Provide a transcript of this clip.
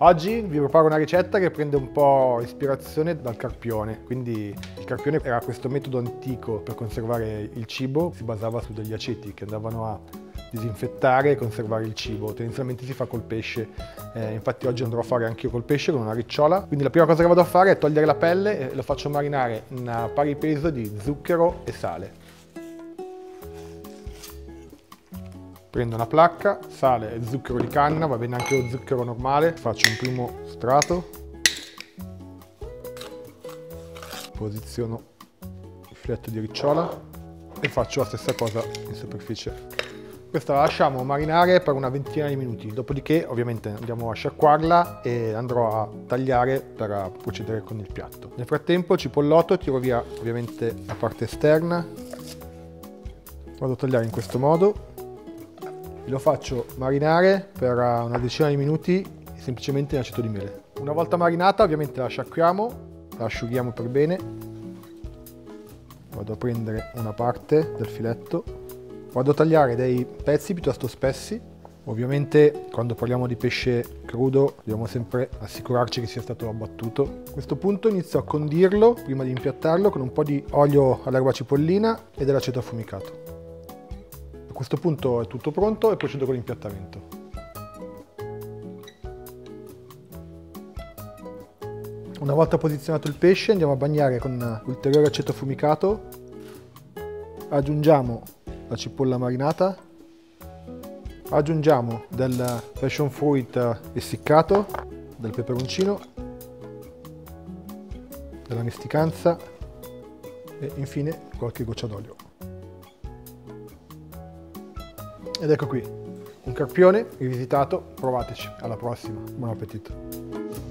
Oggi vi preparo una ricetta che prende un po' ispirazione dal carpione, quindi il carpione era questo metodo antico per conservare il cibo, si basava su degli aceti che andavano a disinfettare e conservare il cibo, tendenzialmente si fa col pesce, eh, infatti oggi andrò a fare anche io col pesce con una ricciola, quindi la prima cosa che vado a fare è togliere la pelle e lo faccio marinare in pari peso di zucchero e sale. Prendo una placca, sale e zucchero di canna, va bene anche lo zucchero normale, faccio un primo strato, posiziono il filetto di ricciola e faccio la stessa cosa in superficie. Questa la lasciamo marinare per una ventina di minuti, dopodiché ovviamente andiamo a sciacquarla e andrò a tagliare per procedere con il piatto. Nel frattempo cipollotto, tiro via ovviamente la parte esterna, vado a tagliare in questo modo lo faccio marinare per una decina di minuti semplicemente in aceto di mele. Una volta marinata ovviamente la sciacquiamo, la asciughiamo per bene. Vado a prendere una parte del filetto. Vado a tagliare dei pezzi piuttosto spessi. Ovviamente quando parliamo di pesce crudo dobbiamo sempre assicurarci che sia stato abbattuto. A questo punto inizio a condirlo prima di impiattarlo con un po' di olio all'erba cipollina e dell'aceto affumicato questo punto è tutto pronto e procedo con l'impiattamento. Una volta posizionato il pesce andiamo a bagnare con ulteriore aceto affumicato, aggiungiamo la cipolla marinata, aggiungiamo del passion fruit essiccato, del peperoncino, della misticanza e infine qualche goccia d'olio. Ed ecco qui, un carpione rivisitato, provateci, alla prossima, buon appetito!